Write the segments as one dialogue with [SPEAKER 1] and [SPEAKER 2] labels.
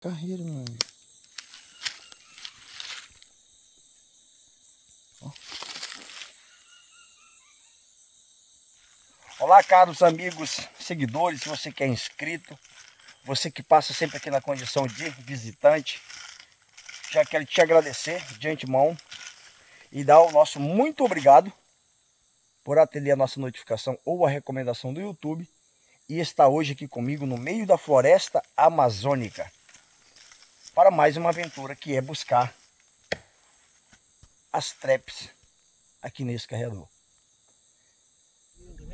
[SPEAKER 1] Carreira, meu amigo. Olá, caros amigos, seguidores, se você que é inscrito, você que passa sempre aqui na condição de visitante, já quero te agradecer de antemão e dar o nosso muito obrigado por atender a nossa notificação ou a recomendação do YouTube e estar hoje aqui comigo no meio da floresta amazônica para mais uma aventura que é buscar as traps aqui nesse carregador.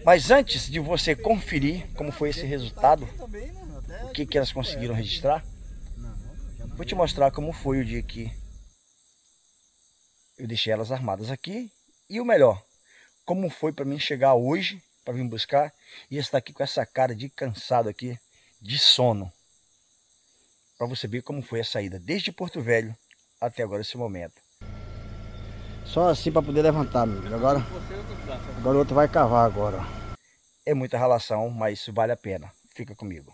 [SPEAKER 1] Mas antes de você conferir como foi esse resultado, o que, que elas conseguiram registrar, vou te mostrar como foi o dia que eu deixei elas armadas aqui e o melhor, como foi para mim chegar hoje para vir buscar e estar aqui com essa cara de cansado aqui, de sono. Para você ver como foi a saída desde Porto Velho até agora esse momento. Só assim para poder levantar, meu amigo. Agora, agora o outro vai cavar agora. É muita relação, mas isso vale a pena. Fica comigo.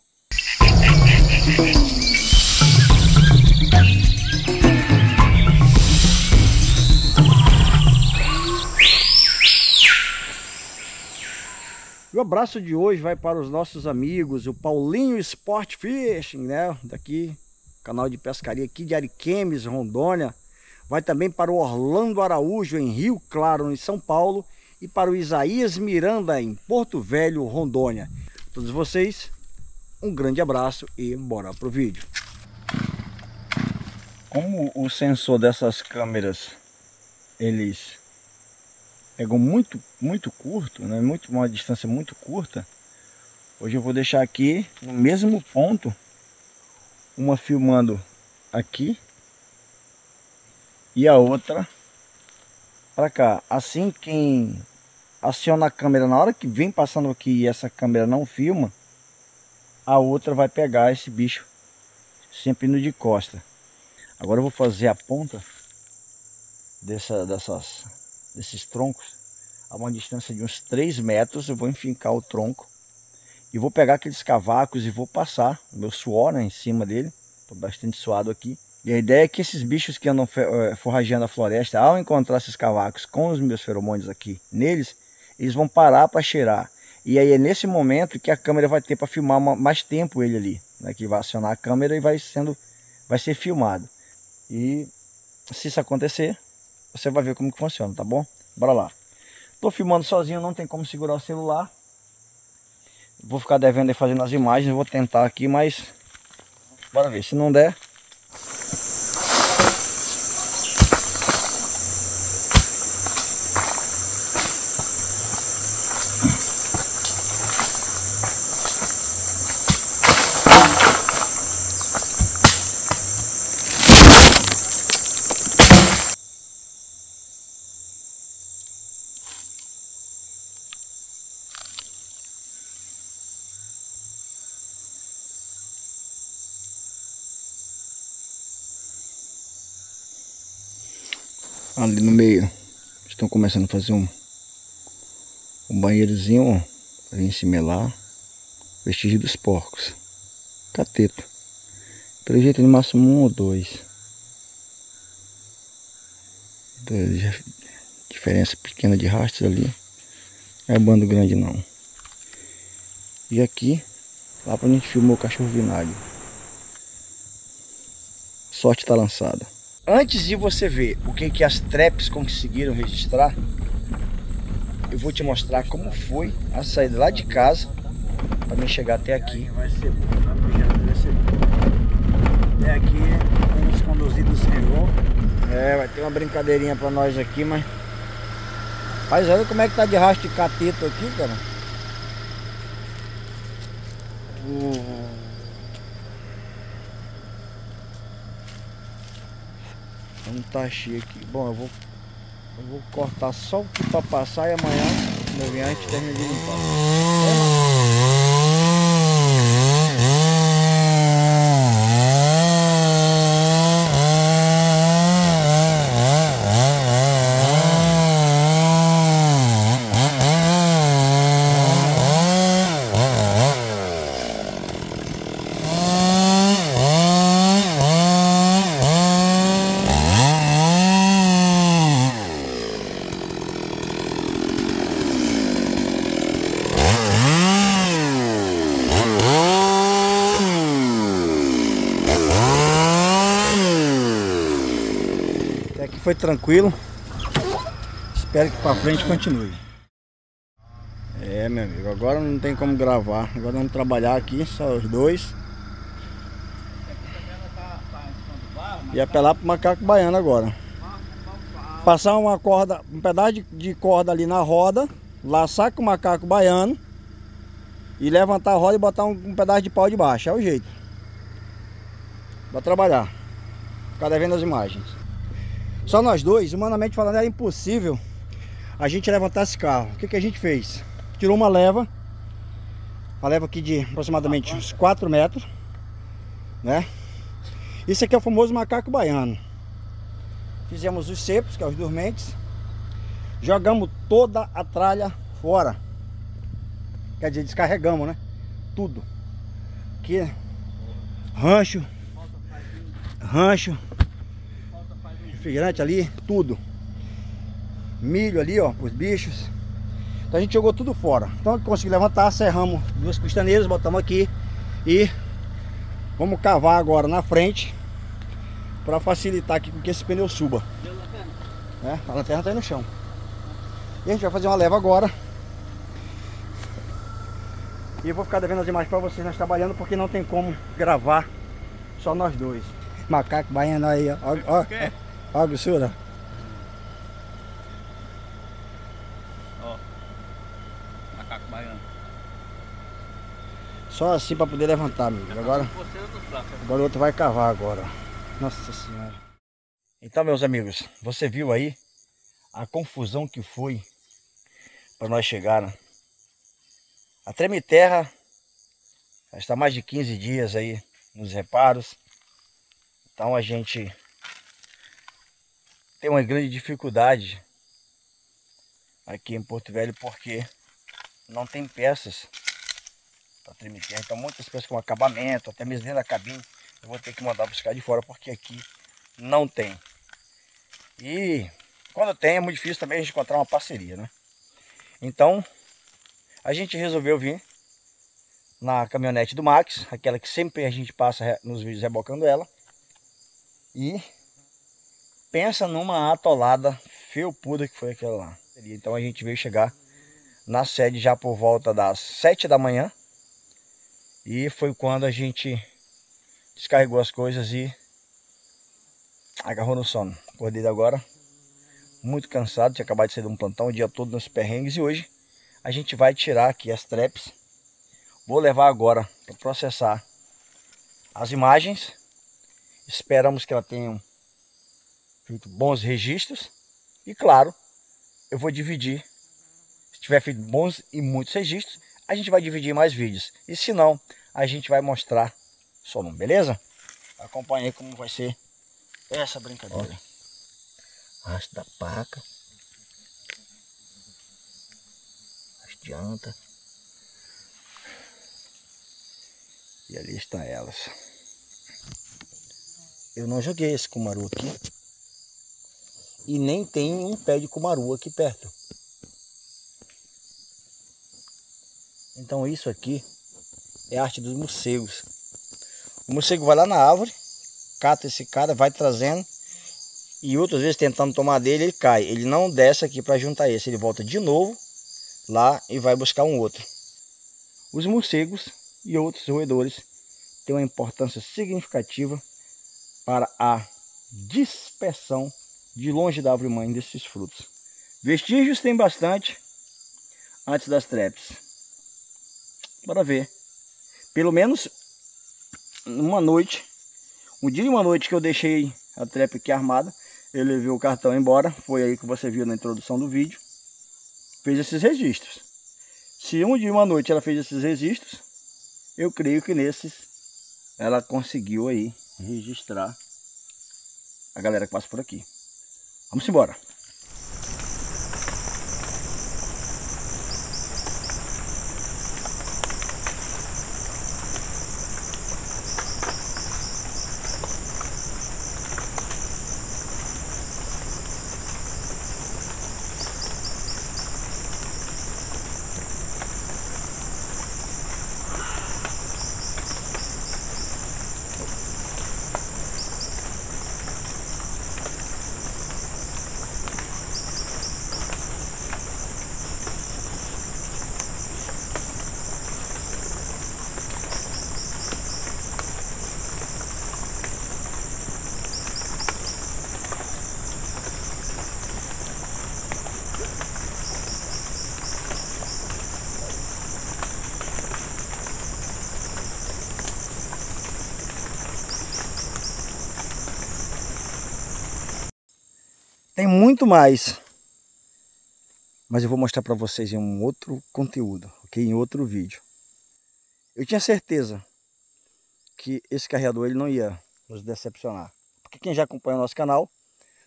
[SPEAKER 1] O abraço de hoje vai para os nossos amigos, o Paulinho Sport Fishing, né? Daqui, canal de pescaria aqui de Ariquemes, Rondônia. Vai também para o Orlando Araújo, em Rio Claro, em São Paulo. E para o Isaías Miranda, em Porto Velho, Rondônia. Todos vocês, um grande abraço e bora pro vídeo. Como o sensor dessas câmeras, eles pegam muito, muito curto, né? muito, uma distância muito curta. Hoje eu vou deixar aqui no mesmo ponto, uma filmando aqui e a outra para cá. Assim quem aciona a câmera na hora que vem passando aqui e essa câmera não filma, a outra vai pegar esse bicho sempre no de costa. Agora eu vou fazer a ponta dessa, dessas, desses troncos a uma distância de uns 3 metros. Eu vou enfincar o tronco e vou pegar aqueles cavacos e vou passar meu suor né, em cima dele. Estou bastante suado aqui. E a ideia é que esses bichos que andam eh, forrageando a floresta, ao encontrar esses cavacos com os meus feromônios aqui neles, eles vão parar para cheirar. E aí é nesse momento que a câmera vai ter para filmar mais tempo ele ali, né? que vai acionar a câmera e vai sendo, vai ser filmado. E se isso acontecer, você vai ver como que funciona, tá bom? Bora lá. Tô filmando sozinho, não tem como segurar o celular. Vou ficar devendo e fazendo as imagens, vou tentar aqui, mas bora ver. Se não der, ali no meio estão começando a fazer um, um banheirozinho vir se melar vestígio dos porcos cateto pelo jeito no máximo um ou dois, diferença pequena de rastros ali é bando grande não. E aqui lá para a gente filmou o cachorro vinagre. Sorte está lançada Antes de você ver o que, que as traps conseguiram registrar, eu vou te mostrar como foi a saída lá de casa para mim chegar até aqui. Vai ser bom, tá? Vai ser bom. Até aqui vamos conduzir do senhor. É, vai ter uma brincadeirinha para nós aqui, mas... Mas olha como é que tá de rastro de cateto aqui, cara. Uh... Não tá cheio aqui. Bom, eu vou, eu vou cortar só o que para passar e amanhã meu viante termina de limpar. É, foi tranquilo. Espero que para frente continue. É, meu amigo, agora não tem como gravar. Agora vamos trabalhar aqui, só os dois. E apelar pro macaco baiano agora. Passar uma corda, um pedaço de, de corda ali na roda, laçar com o macaco baiano e levantar a roda e botar um, um pedaço de pau de baixo. É o jeito. Vai trabalhar. Ficar devendo as imagens. Só nós dois, humanamente falando, era impossível a gente levantar esse carro. O que, que a gente fez? Tirou uma leva. Uma leva aqui de aproximadamente uns 4 metros. Né? Esse aqui é o famoso macaco baiano. Fizemos os cepos, que é os dormentes. Jogamos toda a tralha fora. Quer dizer, descarregamos, né? Tudo. Aqui, rancho. Rancho. Refrigerante ali, tudo. Milho ali, ó, os bichos. Então a gente jogou tudo fora. Então consegui levantar, serramos duas costaneiras, botamos aqui. E vamos cavar agora na frente. Para facilitar aqui com que esse pneu suba. É, a lanterna tá aí no chão. E a gente vai fazer uma leva agora e eu vou ficar devendo as imagens para vocês nós trabalhando porque não tem como gravar só nós dois. Macaco baiano aí. Ó, ó, ó a grossura.
[SPEAKER 2] Ó. Macaco baiano.
[SPEAKER 1] Só assim para poder levantar, amigo. Agora, agora o outro vai cavar agora. Nossa senhora. Então, meus amigos, você viu aí a confusão que foi para nós chegar né? A Treme Terra está mais de 15 dias aí nos reparos. Então a gente tem uma grande dificuldade aqui em Porto Velho porque não tem peças para Treme Terra. Então muitas peças com acabamento, até mesmo dentro da cabine, eu vou ter que mandar buscar de fora porque aqui não tem. E quando tem é muito difícil também a gente encontrar uma parceria, né? Então a gente resolveu vir na caminhonete do Max, aquela que sempre a gente passa nos vídeos rebocando ela. E pensa numa atolada felpuda que foi aquela lá. Então a gente veio chegar na sede já por volta das 7 da manhã. E foi quando a gente descarregou as coisas e agarrou no sono. Acordei agora, muito cansado, tinha acabado de sair de um plantão o dia todo nos perrengues e hoje a gente vai tirar aqui as traps. Vou levar agora para processar as imagens. Esperamos que ela tenha feito bons registros. E claro, eu vou dividir. Se tiver feito bons e muitos registros, a gente vai dividir mais vídeos. E se não, a gente vai mostrar só um, beleza? Acompanhe como vai ser essa brincadeira. Haste da paca. adianta. E ali estão elas. Eu não joguei esse cumaru aqui. E nem tem um pé de cumaru aqui perto. Então isso aqui é arte dos morcegos. O morcego vai lá na árvore, cata esse cara, vai trazendo. E outras vezes tentando tomar dele, ele cai. Ele não desce aqui para juntar esse. Ele volta de novo lá e vai buscar um outro. Os morcegos e outros roedores têm uma importância significativa para a dispersão de longe da árvore mãe desses frutos. Vestígios tem bastante antes das trepes. Bora ver. Pelo menos uma noite, um dia e uma noite que eu deixei a trepe aqui armada, eu levei o cartão embora, foi aí que você viu na introdução do vídeo fez esses registros. Se um dia e uma noite ela fez esses registros, eu creio que nesses ela conseguiu aí registrar a galera que passa por aqui. Vamos embora. Tem muito mais. Mas eu vou mostrar para vocês em um outro conteúdo, ok? Em outro vídeo. Eu tinha certeza que esse carregador ele não ia nos decepcionar. Porque quem já acompanha o nosso canal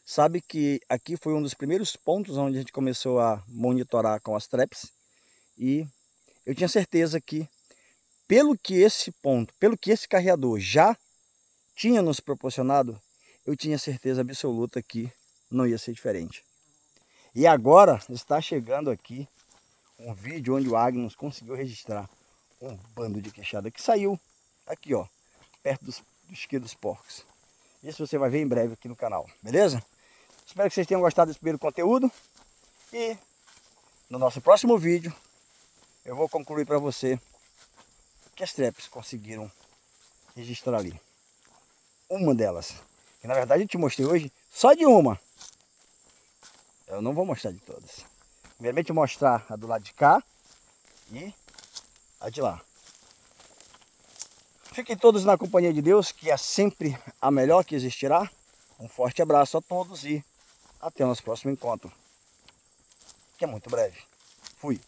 [SPEAKER 1] sabe que aqui foi um dos primeiros pontos onde a gente começou a monitorar com as traps e eu tinha certeza que pelo que esse ponto, pelo que esse carregador já tinha nos proporcionado, eu tinha certeza absoluta que não ia ser diferente. E agora está chegando aqui um vídeo onde o Agnus conseguiu registrar um bando de queixada que saiu aqui, ó, perto dos, dos porcos. Isso você vai ver em breve aqui no canal, beleza? Espero que vocês tenham gostado desse primeiro conteúdo. E no nosso próximo vídeo eu vou concluir para você que as traps conseguiram registrar ali. Uma delas. Que na verdade eu te mostrei hoje só de uma. Eu não vou mostrar de todas. Primeiramente mostrar a do lado de cá e a de lá. Fiquem todos na companhia de Deus, que é sempre a melhor que existirá. Um forte abraço a todos e até o nosso próximo encontro, que é muito breve. Fui.